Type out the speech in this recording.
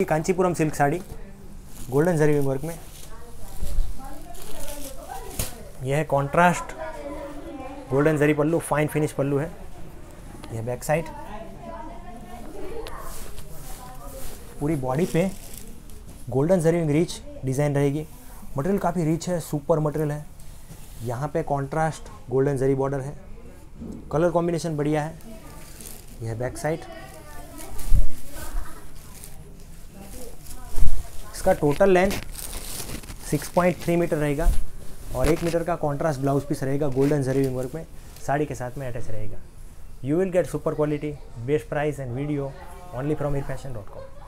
Kanchipuram silk sari, golden zari work में। यह है contrast golden zari pallu fine finish pallu है। यह बैक साइड पूरी बॉडी पे गोल्डन जरी रिच डिज़ाइन रहेगी। मटेरियल काफ़ी रिच है सुपर मटेरियल है। यहाँ पे कॉन्ट्रास्ट गोल्डन जरी बॉर्डर है। कलर कॉम्बिनेशन बढ़िया है। यह बैक साइड इसका टोटल लेंथ 6.3 मीटर रहेगा और एक मीटर का कॉन्ट्रास्ट ब्लाउज पीस रहेगा गोल्डन जरी वर्क में, साड़ी के साथ में अटैच रहेगा। You will get super quality best price and video only from e fashion dot com